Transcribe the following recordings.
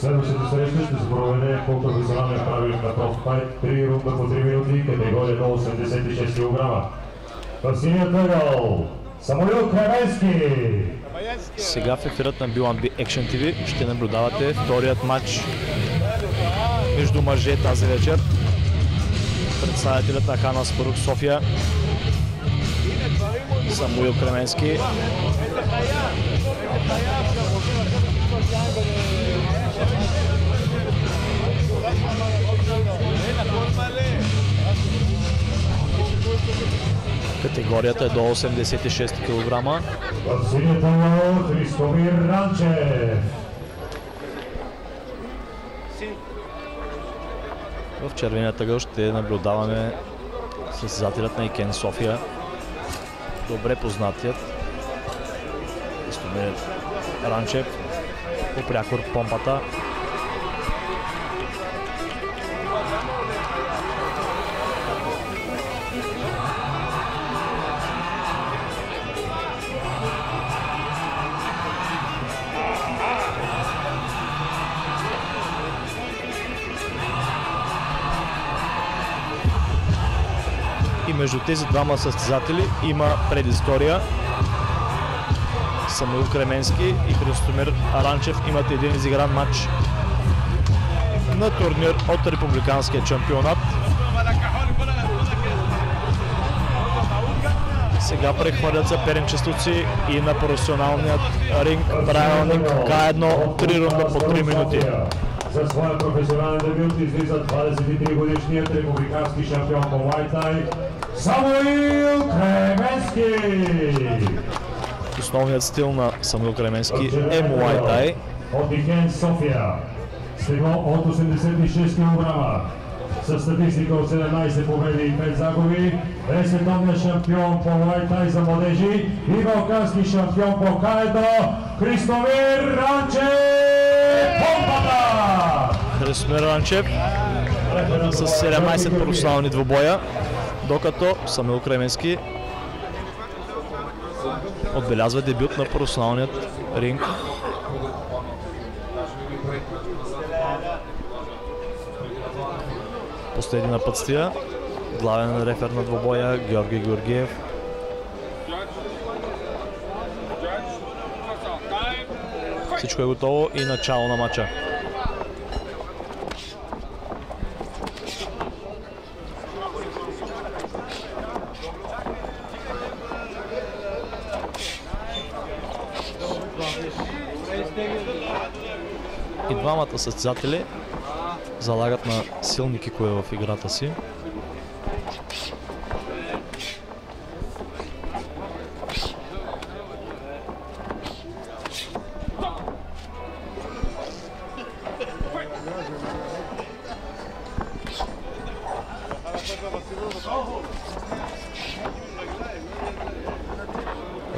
Следващата среща ще се проведе професионалния правилник на проффайт, 3 рунда по 3 минути, категория до 86 кг. В синия тъгъл Самуил Кременски. Сега в ефирът на B1B Action TV ще наблюдавате вторият матч между мъже тази вечер. Представителят на Хана Спорук София Самуил Кременски Категорията е до 86 кг. В Христомир Ранчев. В червения тъгъл ще наблюдаваме състезателят на Икен София. Добре познатият Христомир Ранчев по прякор помпата. Между тези двама състезатели има предистория. Самуил Кременски и Христомир Аранчев имат един изигран матч на турнир от републиканския чемпионат. Сега прехвърлят съперничеството си и на професионалният ринг правилник К1 3 рунда по 3 минути. За своя професионален дебют излиза 23 годишният републикански шампион по Муайтай Самуил Кременски. Основният стил на Самуил Кременски е Муай Тай. От Икен София. Стегло от 86 кг. С статистика от 17 победи и 5 загуби. Е световният шампион по Муай Тай за младежи и балкански шампион по Каедо Христомир Ранче Помпата! Христомир Ранчев с 17 професионални двубоя, докато Самуил Кременски отбелязва дебют на професионалният ринг. Последни напътствия. Главен рефер на двубоя Георги Георгиев. Всичко е готово и начало на матча. И двамата състезатели залагат на силни кикове в играта си.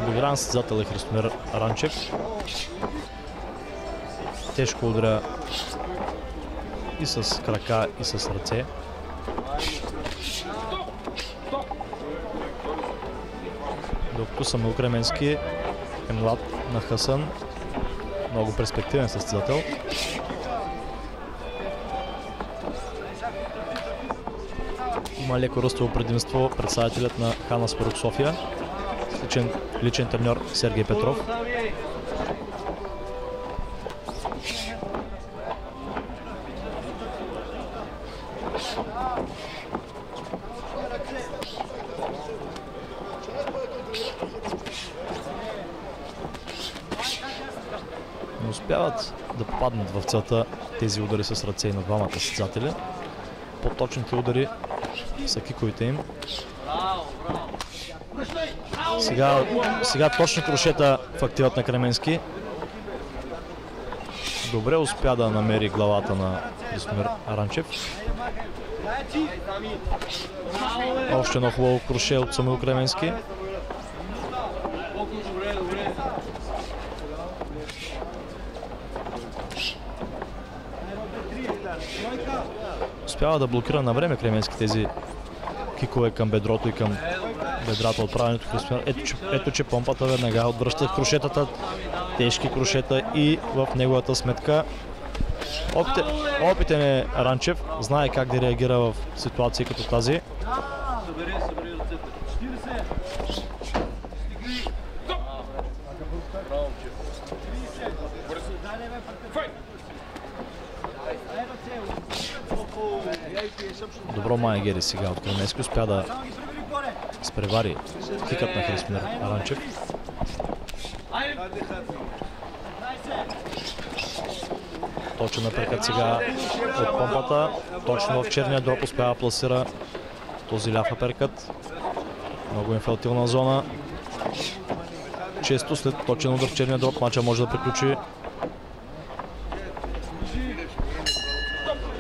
Обигран състезател е Христомир Ранчев. Тежко удря и с крака, и с ръце. Докато Самил Кременски е млад на Хасан, много перспективен състезател. Има леко ръстово предимство представителят на Хана Спорук София, личен, личен треньор Сергей Петров. Попаднат в целта тези удари с ръце и на двамата състезатели. По-точните удари са киковите им. Сега, сега точно крушета в активът на Кременски. Добре успя да намери главата на Христомир Аранчев. Още едно хубаво круше от Самил Кременски. Успява да блокира на време Кременски тези кикове към бедрото и към бедрата от правенето Христомир. Ето, че, ето, че помпата веднага отвръща крушетата, тежки крушета и в неговата сметка Опитен, опитен е Ранчев, знае как да реагира в ситуации като тази. Добро Майгери сега от Кремески успя да спревари кикът на Хрисмир Ранчев. Точен напрекът сега от помпата. Точно в черния дроп успява пласира този ляв аперкът. Много инфелтилна зона. Често след точен удар в черния дроп мача може да приключи.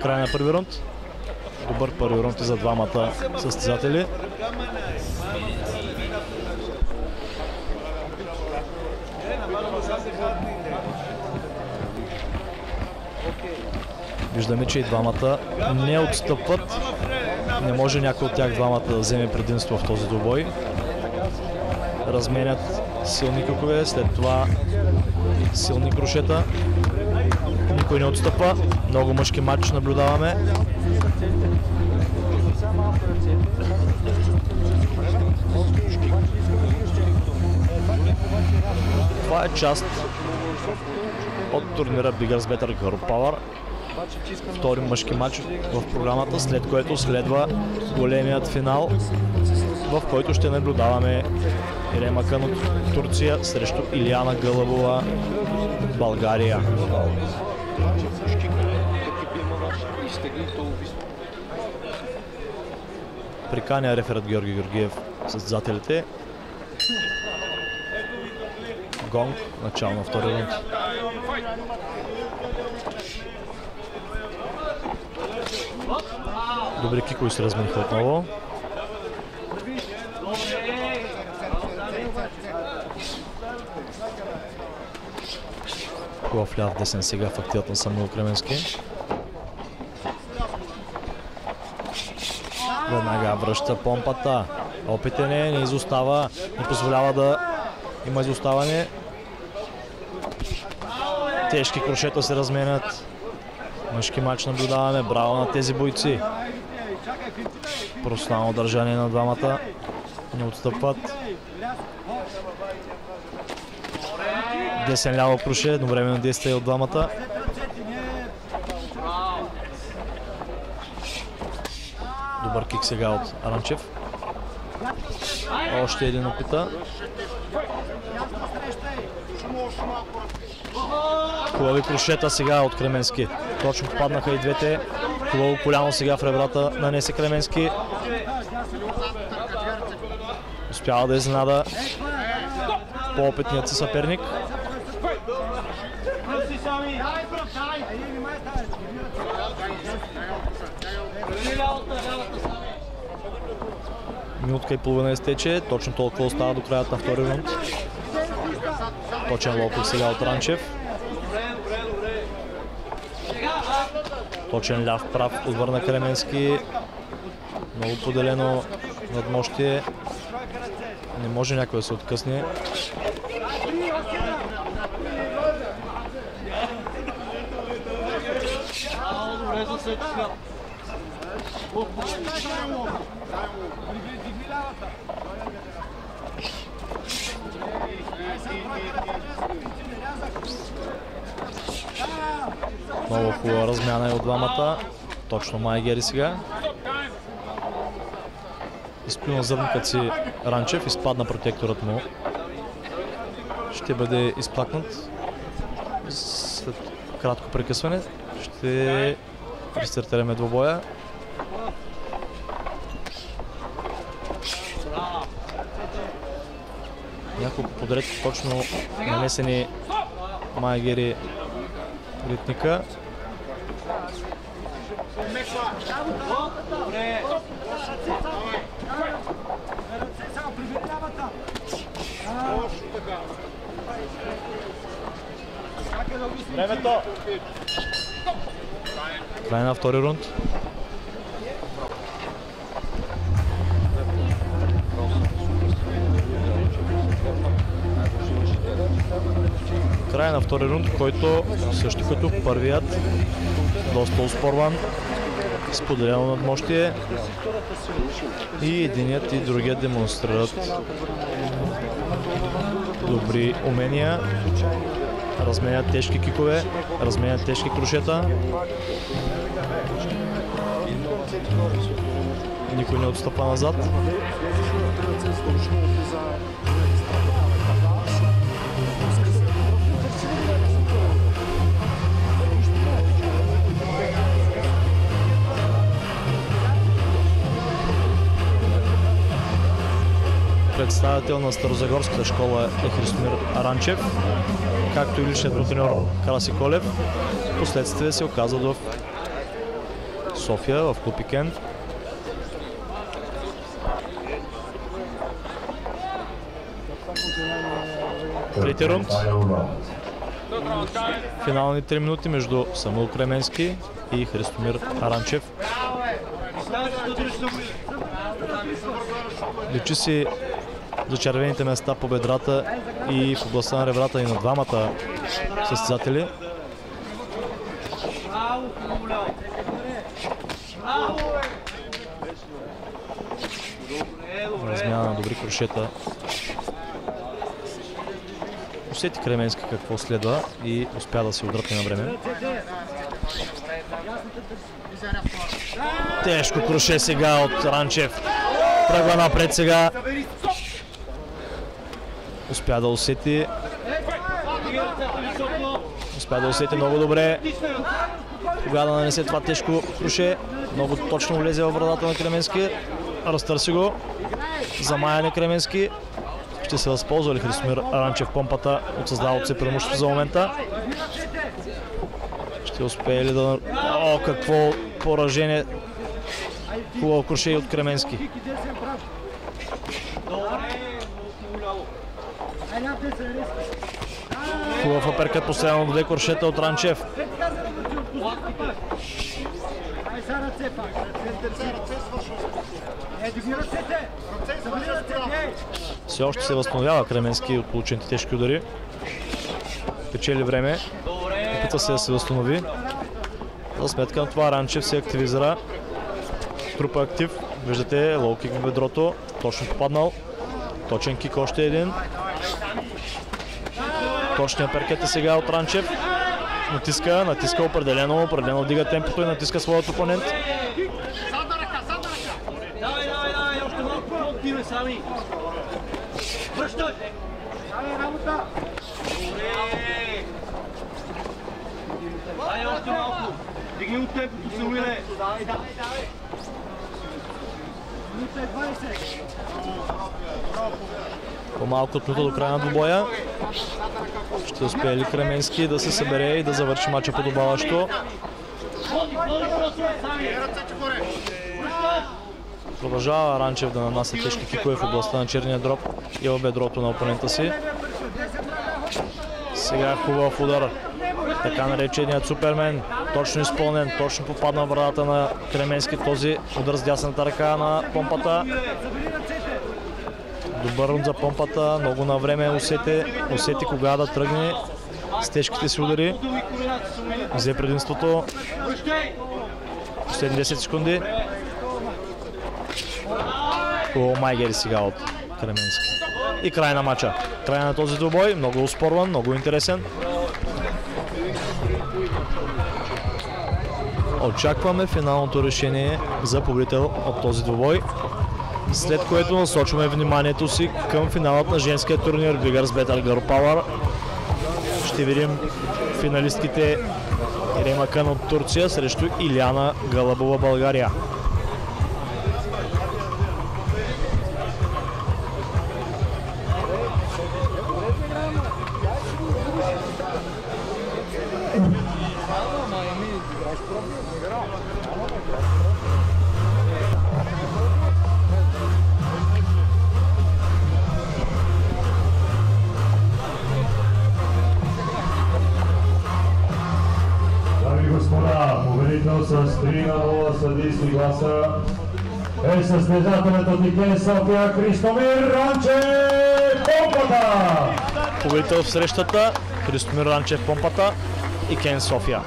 Край на първи рунд. Добър първи рунд за двамата състезатели. Виждаме, че и двамата не отстъпват. Не може някой от тях двамата да вземе предимство в този добой. Разменят силни кукове, след това силни крушета. Никой не отстъпва. Много мъжки матч наблюдаваме. Това е част от турнира Bigger's Better Girl Power. Втори мъжки матч в програмата, след което следва големият финал, в който ще наблюдаваме Ирема Кън от Турция срещу Илияна Гълъбова от България. Приканя реферът Георги Георгиев състезателите. Гонг, начало на втори рунд. Добри кикови се размениха отново. Хубав ляв десен сега в активът на Самуил Кременски. Веднага връща помпата. Опитен е, не изостава, не позволява да има изоставане. Тежки крушета се разменят. Мъжки матч наблюдаваме. Браво на тези бойци. Професионално държание на двамата. Не отстъпват. Десен ляво круше. Едновременно действие от двамата. Добър кик сега от Аранчев. Още един опита. Хубави крушета сега от Кременски. Точно попаднаха и двете. Хубаво коляно сега в ребрата нанесе Кременски. Успява да изненада по-опитният си съперник. Минутка и половина изтече. Точно толкова остава до краят на втори рунд. Точен лопик сега от Ранчев. Точен ляв прав отвърна Кременски. Много поделено надмощие. Не може някой да се откъсне. Много хубава размяна и от двамата. Точно Майгери сега. Изплюна зърнкът си Ранчев, изпадна протекторът му. Ще бъде изплакнат. След кратко прекъсване ще рестартираме двобоя. Няколко подред точно нанесени Майгери Времето! Край на втори рунд. края на втори рунд, който също като първият доста успорван споделено надмощие и единият и другият демонстрират добри умения, разменят тежки кикове, разменят тежки крушета. Никой не отстъпва назад. Представител на Старозагорската школа е Христомир Аранчев, както и личният му треньор Колев. Последствие се оказват в София, в клуб Икенд. Трети рунд. Финални 3 минути между Самуил Кременски и Христомир Аранчев. Личи си за червените места по бедрата и в областта на ребрата и на двамата състезатели. Размяна на добри крушета. Усети Кременски какво следва и успя да се отдръпне на време. Тежко круше сега от Ранчев. Тръгва напред сега. Успя да усети. Успя да усети много добре. Кога да нанесе това тежко круше. Много точно влезе в брадата на Кременски. Разтърси го. Замая на Кременски. Ще се възползва ли Христомир Ранчев помпата от създалото се преимущество за момента. Ще успее ли да... О, какво поражение. Хубаво круше и от Кременски. Хубав аперкът последно до две куршета от Ранчев. Все още се възстановява Кременски от получените тежки удари. Печели време. Опитва се да се възстанови. За сметка на това Ранчев се активизира. Трупа актив. Виждате лоукик в бедрото. Точно попаднал. Точен кик още един. Точният перкет е сега от Ранчев. Натиска, натиска определено, определено дига темпото и натиска своят опонент. Връщай! Давай, работа! Добре! Дай още малко. Дигни от темпото, Самуиле. Давай, давай, давай. Минута 20. По-малко от минута до края на двубоя. Ще успее ли Кременски да се събере и да завърши мача подобаващо. Продължава Ранчев да нанася тежки кикове в областта на черния дроп и в бедрото на опонента си. Сега хубав удар. Така нареченият Супермен. Точно изпълнен, точно попадна в брадата на Кременски този удар с дясната ръка на помпата. Добър за помпата, много на време усети, усети кога да тръгне с тежките си удари. Взе предимството. Последни 10 секунди. Хубаво майгери сега от Кременски. И край на матча. Край на този двубой. Много успорван, много интересен. Очакваме финалното решение за победител от този двубой след което насочваме вниманието си към финалът на женския турнир Bigars Better Girl Power. Ще видим финалистките Ирема Кън от Турция срещу Иляна Галабова България. Е състезателят от Икен София Христомир Ранче Помпата! Победител в срещата Христомир Ранчев помпата и Кен София.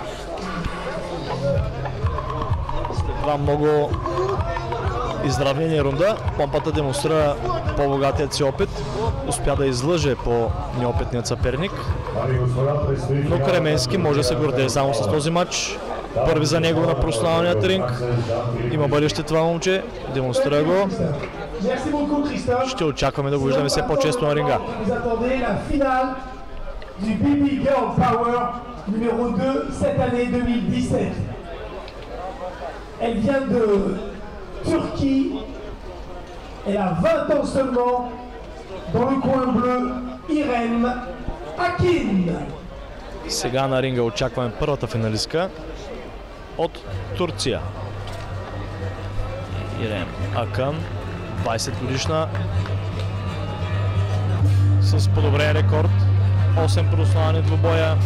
След това много изравнение рунда. Помпата демонстрира по-богатият си опит. Успя да излъже по неопитният съперник. Дами и господа, предстои Но. Кременски може да се гордее само с този матч. Първи за него на професионалният ринг. Има бъдеще това момче. Демонстрира го. Ще очакваме да го виждаме все по-често на ринга. Du BB Girl Power numéro 2 cette année 2017. Elle vient de Turquie. Elle a 20 ans seulement. Dans le coin bleu, Irène Akin. Сега на ринга очакваме първата финалистка от Турция. Ирен Акън, 20 годишна, с подобрен рекорд. 8 прославани двубоя,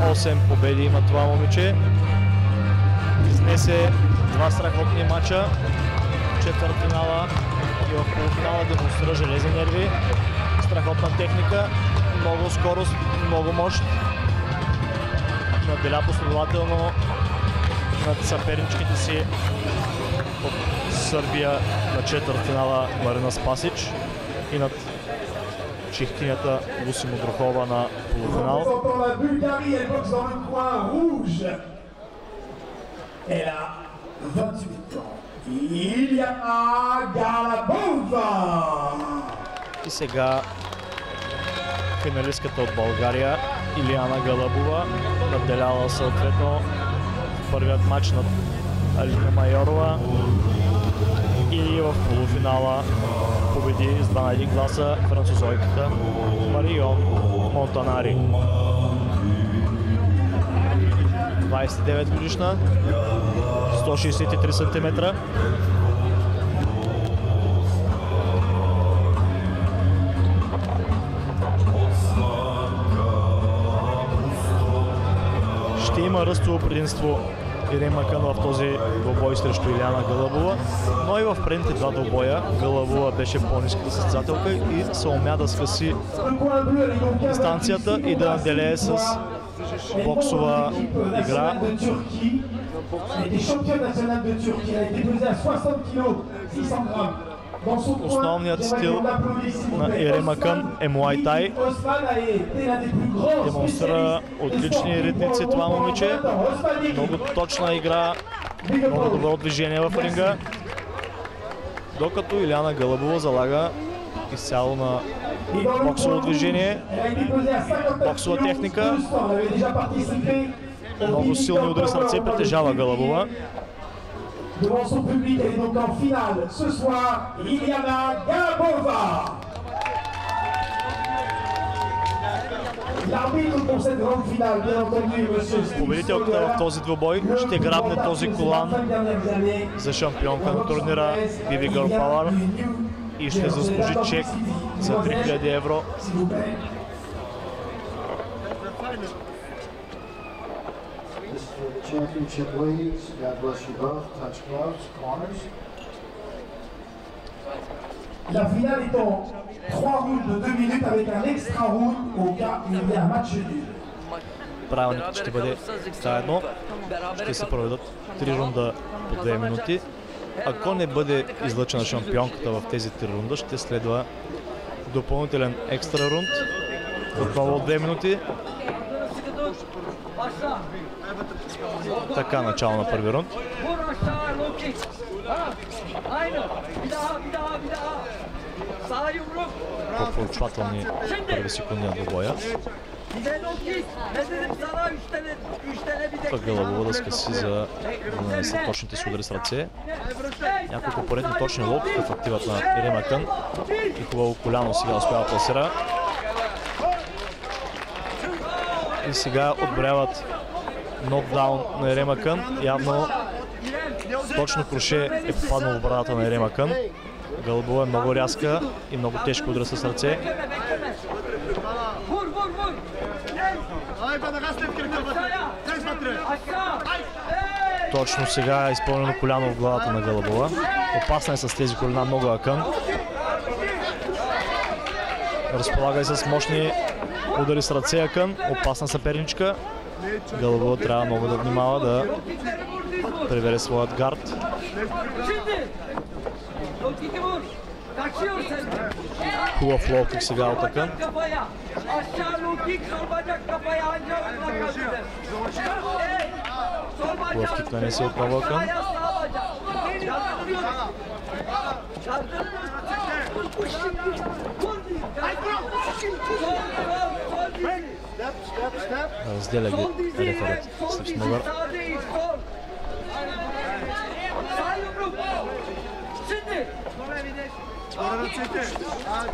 8 победи има това момиче. Изнесе два страхотни матча, четвъртфинала и в полуфинала демонстрира железни нерви, страхотна техника, много скорост, много мощ наделя последователно над съперничките си от Сърбия на четвъртфинала Марина Спасич и над чехкинята Луси Мудрухова на полуфинал. Elle a 28 ans. Iliana Galabova. И сега финалистката от България Илияна Галабова наделяла съответно първият матч над Алина Майорова и в полуфинала победи с 2 на 1 гласа французойката Марион Монтанари. 29 годишна, 163 см. Има ръстово предимство Ирин Макън в този двобой срещу Иляна Гълъбова, но и в предните два двобоя Гълъбова беше по-ниската състезателка и се умя да скъси дистанцията и да наделее с боксова игра. nationale de Turquie. Elle était championne nationale de Turquie. Elle a été pesée à 60 kg, 600 grammes. Основният стил на plaît. Ирен Osman Макън е Муай Тай. Osman a été l'un des plus grands Демонстрира отлични ритници това момиче. en 20 ans. Osman Diki. Много точна игра, много добро движение в ринга. Докато Иляна Гълъбова залага изцяло на боксово движение, rouge, elle a été pesée à 59 боксова техника. 200. Elle avait déjà participé au много силни удари с ръце притежава. Гълъбова. Devant son public, est donc en finale ce soir, Iliana Galabova. Победителката в този двубой ще грабне този колан за шампионка на турнира Girl Power и ще заслужи чек за 3000 евро. Championship ladies. God bless you both. Touch gloves, corners. La finale est en 3 rounds de 2 minutes avec un extra round au cas où il y a un match nul. Правилникът ще бъде заедно. Ще се проведат 3 рунда по 2 минути. Ако не бъде излъчена шампионката в тези 3 рунда, ще следва допълнителен екстра рунд. Отново 2 минути. Така, начало на първи рунд. По-проучвателни първи секунди на de. Пък Гълъбова да скъси за точните си удари с ръце. Няколко поредни точни лопки в активът на Ирина Кън. И хубаво коляно сега успява да пласира. И сега отборяват нокдаун на Ерема Кън. Явно точно круше е попаднал в брадата на Ерема Кън. Гълбова е много рязка и много тежко удара с ръце. Точно сега е изпълнено коляно в главата на Гълбова. Опасна е с тези колена много Акън. Разполага и с мощни Удари с ръце Акън, опасна съперничка. Гълъбова трябва много да внимава да превере своят гард. Хубав лоукик сега от kafaya anca uzaklaştır. Hey. Sol bacak. Хубав кикнанesi отново Акън. Sağ sağ bacak. Yardırıyorsun. Yardırıyorsun. Vur şimdi. Vur. Sol sol sol dizi. Step, step, step. Разделя Sol ги dizi. реферът Sol с dizi. Смогър. Sağ değil. Sol. Sağ yumruk. Şimdi.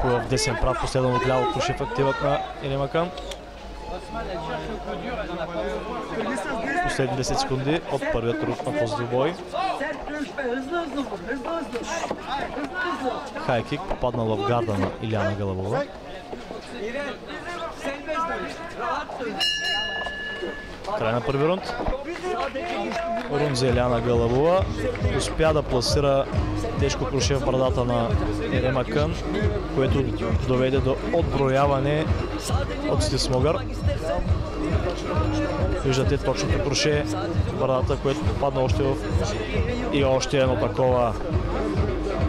Хубав десен прав, последен от ляво пуши в активът на Елим Акън. Последни 10 секунди от първият рунд на този двубой. Хайкик попаднал в гарда на Иляна Галабова. Край на първи рунд. Рунд за Иляна Галабова. Успя да пласира тежко круше в брадата на Ерем Акън, което доведе до отброяване от Стив Смогър. Виждате точното круше в брадата, което попадна още в и още едно такова.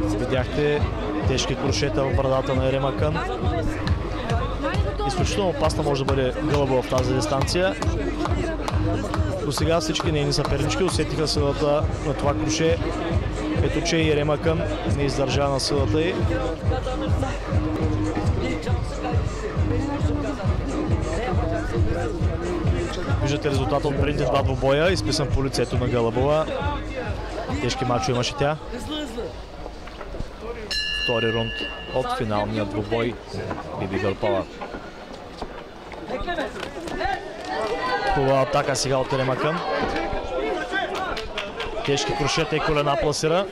Видяхте тежки крушета в брадата на Ерем Акън. Изключително опасна може да бъде гълъба в тази дистанция. До сега всички нейни съпернички усетиха силата на това круше. Ето, че и Ерем Акън не издържа на силата й. Виждате резултата от предните два двубоя, изписан по лицето на Гълъбова. Тежки мачо имаше тя. Втори рунд от финалния двубой Биби Гърпала. Хубава атака сега от Еремакън. Тежки крушета и колена пласира.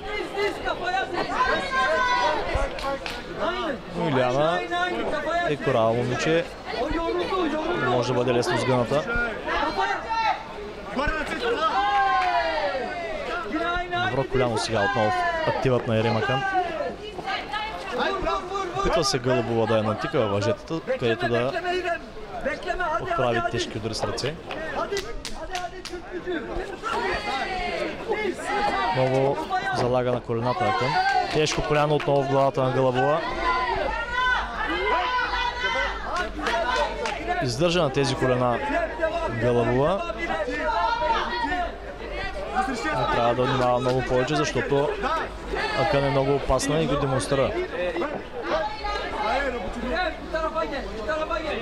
Но Иляна е корава момиче. Може да бъде лесно сгъната. Добро коляно сега отново активът на Еремакън. Опитва се Гълъбова да я натика във въжетата, където да отправи тежки удари с ръце. Hadi hadi hadi Türk gücü. Много залага на колената на Кън. Тежко коляно отново в главата на Гълъбова. Издържа на тези колена Гълъбова. Но трябва да внимава много повече, защото Акън е много опасна и го демонстрира. İrem bu tarafa gel. Bu tarafa gel.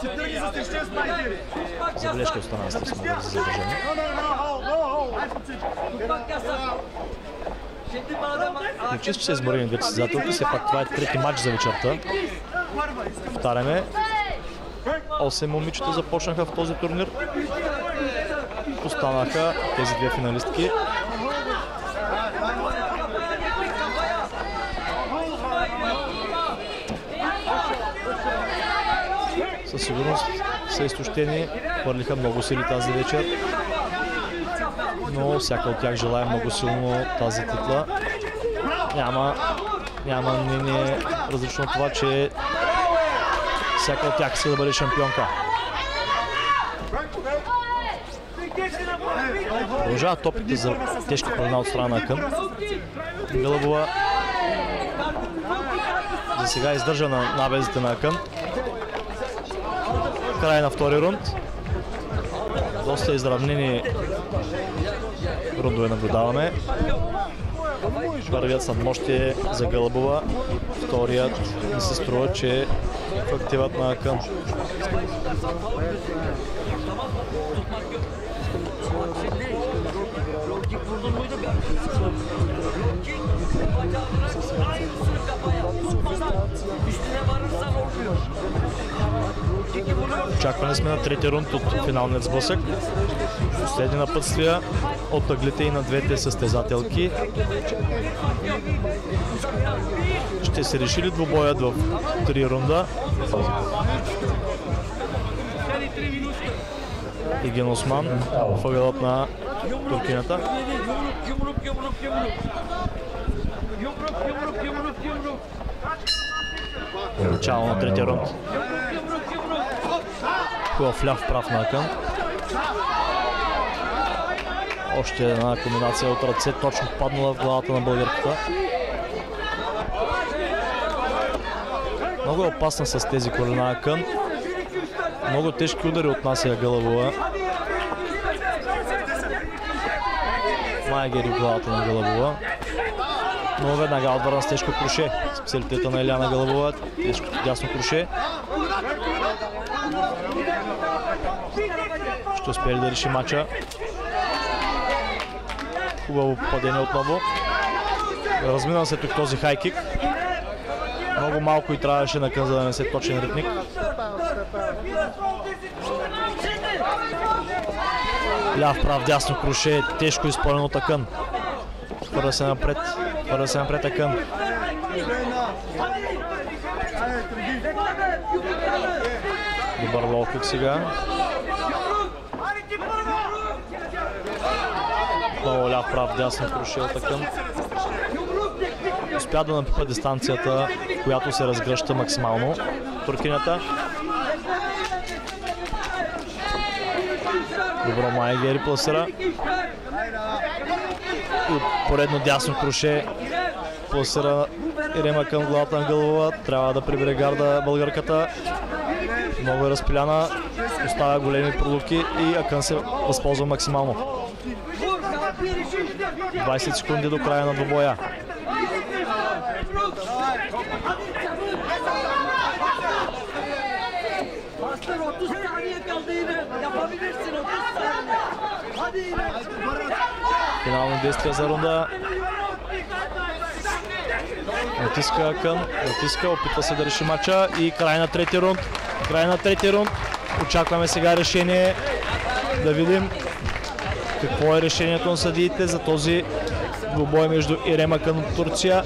Tutmak Забележка остана Смогър за задържане. Madem Ключи, че са изморени двете състезателки, все пак това е трети матч за вечерта. Повтаряме. 8 момичета започнаха в този турнир. Останаха тези две финалистки. Със сигурност са изтощени, хвърлиха много сили тази вечер. Но всяка от тях желая много силно тази титла. Няма, няма мнение различно това, че всяка от тях иска да бъде шампионка. Продължават топите за тежка колена от страна на Кън. Гълъбова за сега издържа на набезите на Акън. Край на втори рунд. Доста изравнени рундове наблюдаваме. Първият съдмощие за Гълъбова. Вторият ми се струва, че е в активът на Акън. Lokik vurdun muydu? Очакване сме на трети рунд от финалният сблъсък. Последни напътствия от ъглите и на двете състезателки. Ще се реши ли двубоят в три рунда? Иген Осман, въгълът на туркината. Начало на третия рунд. Хубав ляв прав на Акън. Още една комбинация от ръце, точно паднала в главата на българката. Много е опасна с тези колена Акън. Много тежки удари отнася Гълъбова. Майгери в главата на Гълъбова. Но веднага отвърна с тежко круше. Специалитета на Еляна Гълъбова. Тежкото дясно круше. Ще успее да реши матча? Хубаво падение отново. Размина се тук този хайкик. Много малко и трябваше на кън, за да не се точен ритник. Ляв, прав, дясно круше, тежко изпълнено Акън. Хвърля се напред, хвърля се напред Акън. Добър лоукик сега. Ляв, прав, дясно круше от Акън. Успя да напипа дистанцията, която се разгръща максимално. Туркинята. Добро май Гери пласира. И поредно дясно круше. Пласира Ирема към главата на Гълова. Трябва да прибере гарда българката. Много е разпиляна. Оставя големи пролуки и Акън се възползва максимално. 20 секунди до края на двобоя. Aslan 30 saniye kaldı yine. Yapabilirsin 30 saniye. Hadi yine. Финални действия за рунда. Натиска Акън, натиска, опитва се да реши матча и край на трети рунд. Край на трети рунд. Очакваме сега решение да видим какво е решението на съдиите за този двубой между Ирема от Турция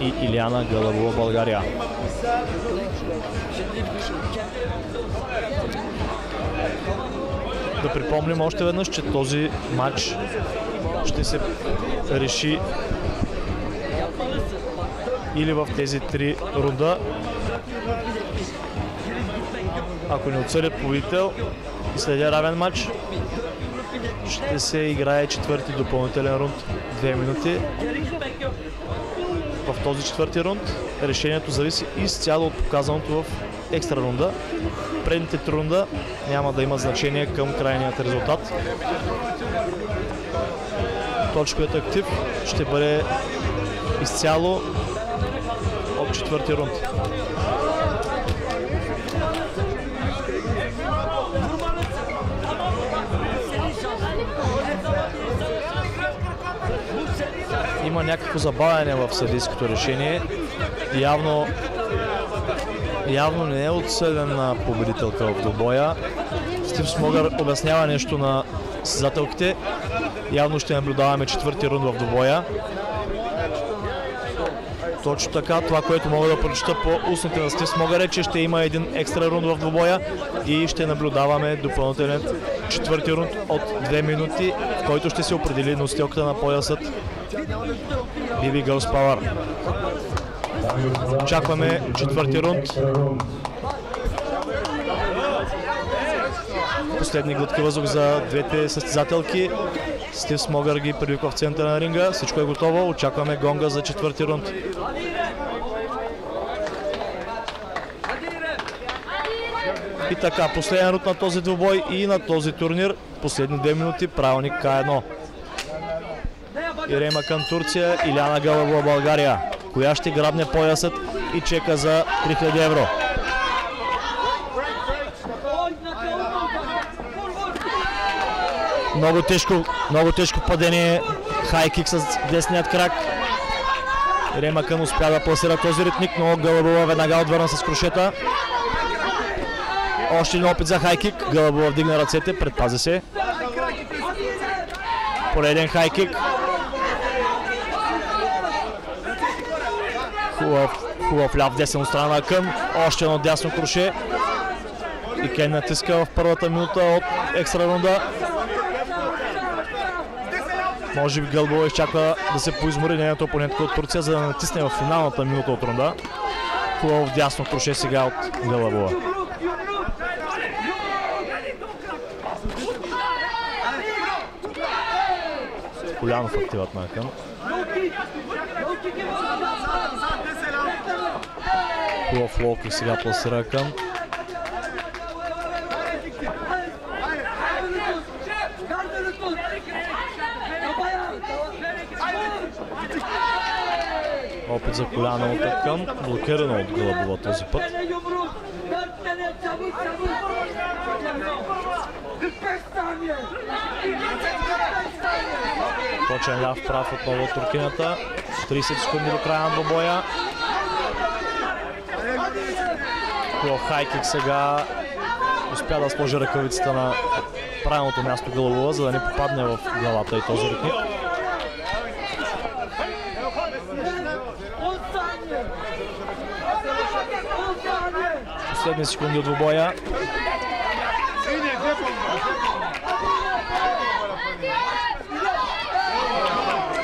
и Иляна Гълъбова България. Да припомним още веднъж, че този матч ще се реши или в тези три рунда. Ако не отсъдят победител и следя равен матч, ще се играе четвърти допълнителен рунд. Две минути. В този четвърти рунд решението зависи изцяло от показаното в екстра рунда. Предните три рунда няма да има значение към крайният резултат. Точковият актив ще бъде изцяло от четвърти рунд. Някакво забавяне в съдийското решение. Явно явно не е отсъден на победителка в двубоя. Стив Смогър обяснява нещо на състезателките. Явно ще наблюдаваме четвърти рунд в двубоя. Точно така, това, което мога да прочета по устните на Стив Смогър е, че ще има един екстра рунд в двубоя и ще наблюдаваме допълнителен четвърти рунд от 2 минути, който ще се определи носителката на поясът Биби Girls Power. Очакваме четвърти рунд. Последни глътки въздух за двете състезателки. Стив Смогър ги привиква в центъра на ринга. Всичко е готово. Очакваме гонга за четвърти рунд. И така, последен рунд на този двубой и на този турнир. Последни две минути, правилник К1. Ирема към Турция, Иляна Галабова България. Коя ще грабне поясът и чека за 3000 евро. Много тежко, много тежко падение. Хайкик с десният крак. Ремакън успя да пласира този ритник, но Гълъбова веднага отвърна с крушета. Още един опит за хайкик. Гълъбова вдигна ръцете, предпази се. Пореден хайкик. Хубав, хубав ляв десен от страна на Кън. Още едно дясно круше. И Кен натиска в първата минута от екстра рунда. Може би Гълбова изчаква да се поизмори нейната опонентка от Турция, за да натисне в финалната минута от рунда. Хубаво дясно круше сега от Гълбова. Колянов активът на Акъм. Хубав лок и сега пласира Акъм. Опит за коляна от Акъм. Блокирано от Гълъбова този път. Точен ляв прав отново от туркината. 30 секунди до края на двобоя. Хубав хайкик сега успя да сложи ръкавицата на правилното място Гълъбова, за да не попадне в главата и този ръкник. Последни секунди от двобоя.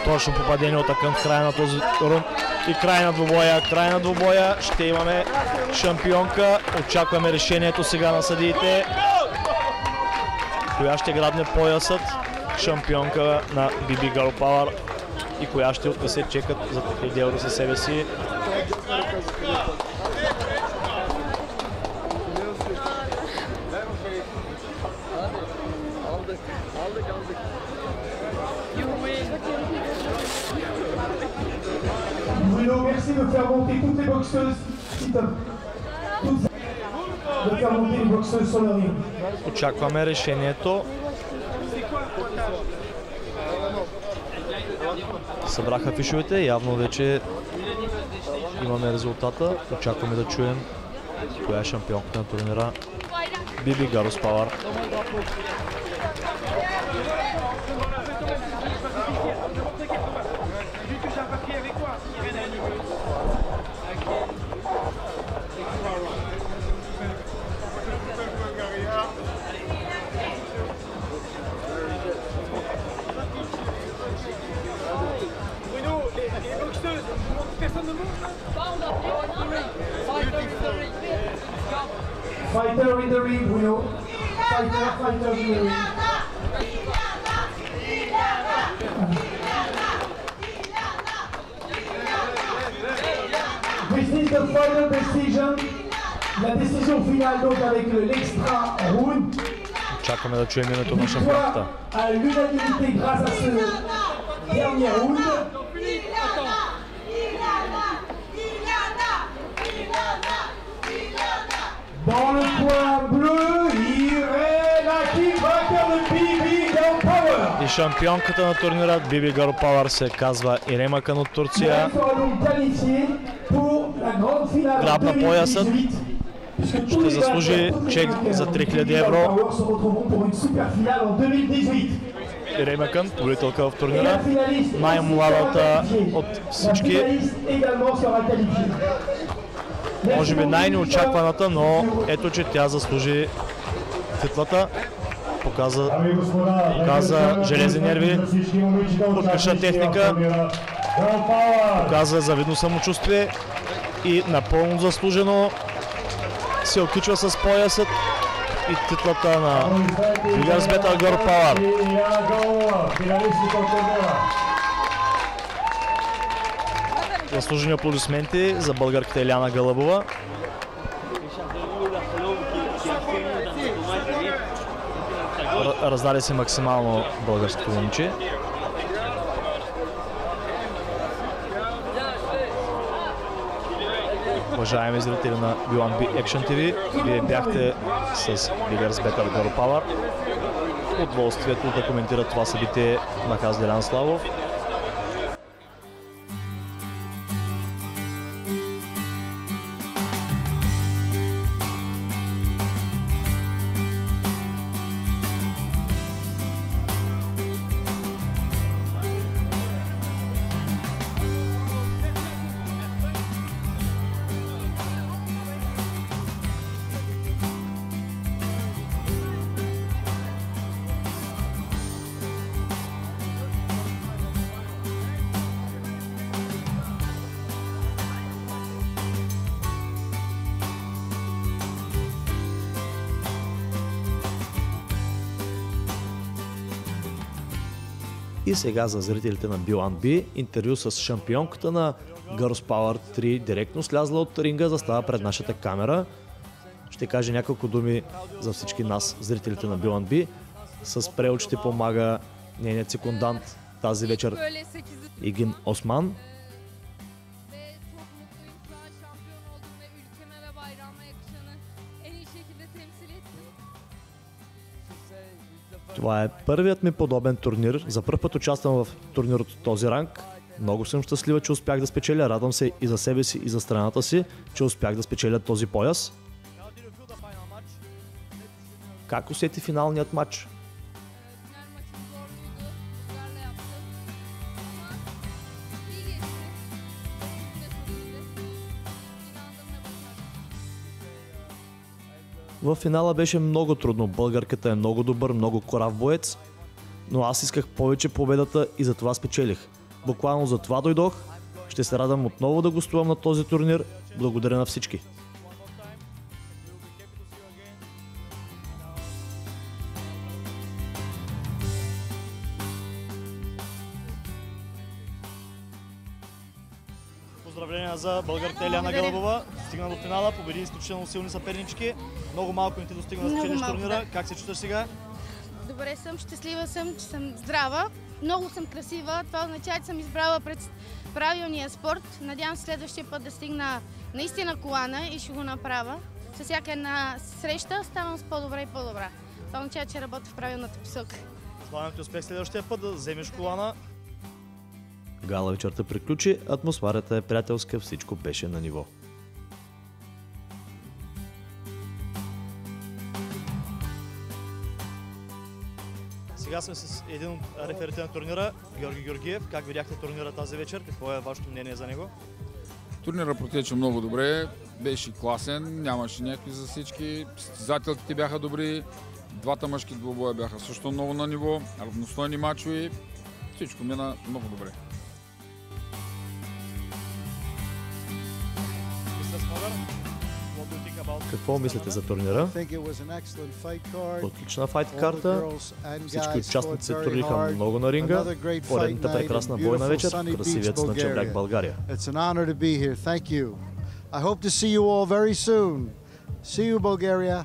Точно попадение от Акъм в края на този рунд. И край на двобоя. Край на двобоя. Ще имаме шампионка. Очакваме решението сега на съдиите. Коя ще грабне поясът? Шампионка на BB Girl. И коя ще отнесе чекът за 1000 евро със себе си. Faire monter toutes les boxeuses. ring. Очакваме решението. Събраха фишовете, явно вече имаме резултата. Очакваме да чуем коя е шампионката на турнира. Биби Гарус Пауър. L'unanimité grâce à ce dernier round. Dans le coin bleu, Irena Kickbacker de BB Girl Power. И шампионката на турнира Биби Girl Power се казва Ирема Кан от Турция. Грабна поясът. 2018. Puisque tous Ще заслужи чек за de 3000 BB Girl евро. Power se retrouveront pour une super finale en 2018. Ирема Кан, победителка в турнира. Най-младата от всички. Може би най-неочакваната, но ето, че тя заслужи титлата. Показа Дами и господа, Каза нека железни нерви, отлична техника. показва завидно самочувствие и напълно заслужено се окичва с поясът и титлата на финалистите от турнира. Заслужени аплодисменти за българката Иляна Галъбова. Р- Раздаде се максимално българското момче. Уважаеми зрители на B1B Action TV, вие бяхте с Better Girl Power. Удоволствието да коментира това събитие на Хаз Делян Славов. И сега за зрителите на B1B интервю с шампионката на Girls Power 3, директно слязла от ринга, застава пред нашата камера. Ще каже няколко думи за всички нас, зрителите на B1B. С превод ще помага нейният секундант тази вечер Böyle 8. Игин Осман. Това е първият ми подобен турнир. За първ път участвам в турнир от този ранг. Много съм щастлива, че успях да спечеля. Радвам се и за себе си, и за страната си, че успях да спечеля този пояс. Как усети финалният матч? В финала беше много трудно. Българката е много добър, много корав боец, но аз исках повече победата и затова спечелих. Буквално за това дойдох. Ще се радвам отново да гостувам на този турнир. Благодаря на всички. Поздравления за българката Еляна. Гълбова. Стигна до финала, победи изключително силни съпернички. Много малко не ти достигна да спечелиш турнира. да. Как се чувстваш сега? Добре съм, щастлива съм, че съм здрава. Много съм красива. Това означава, че съм избрала пред правилния спорт. Надявам се следващия път да стигна наистина колана и ще го направя. С всяка една среща ставам с по-добра и по-добра. Това означава, че работя в правилната посока. Желаем ти успех следващия път да вземеш колана. Гала вечерта приключи, атмосферата е приятелска, всичко беше на ниво. Сега сме с един от реферите на турнира, Георги Георгиев. Как видяхте турнира тази вечер? Какво е вашето мнение за него? Турнира протече много добре, беше класен, нямаше някакви за всички, състезателките бяха добри, двата мъжки двубоя бяха също много на ниво, равностойни мачове, всичко мина много добре. Какво мислите за турнира? Отлична файт карта. Всички участници турниха много на ринга. Поредната прекрасна бойна вечер. Красивият Слънчев България. Very soon. See you, Bulgaria.